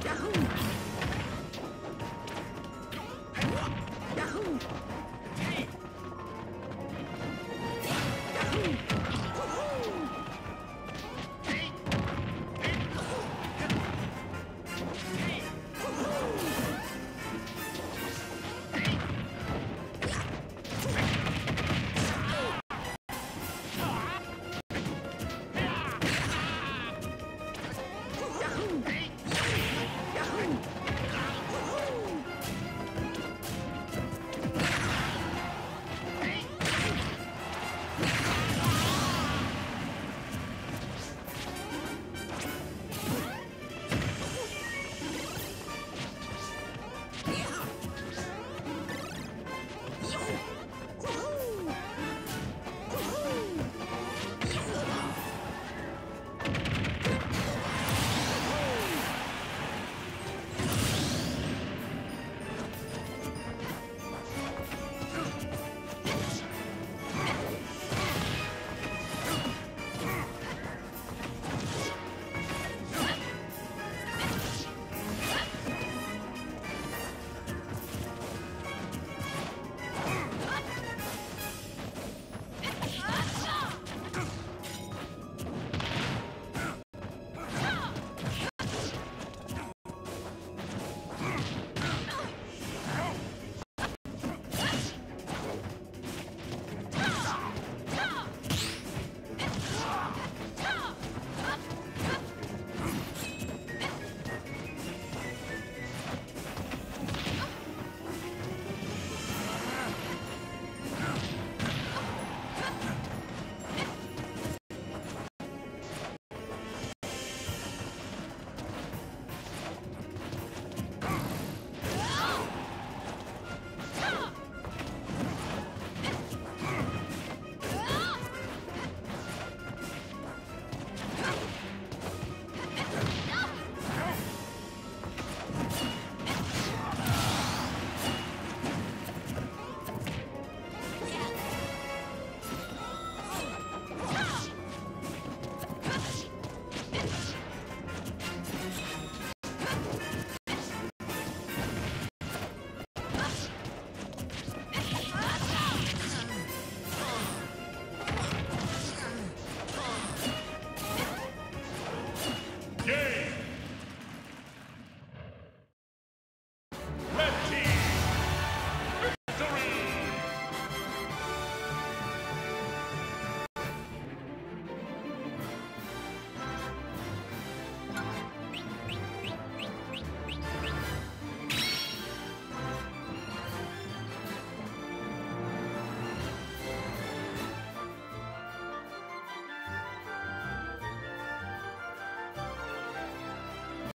down.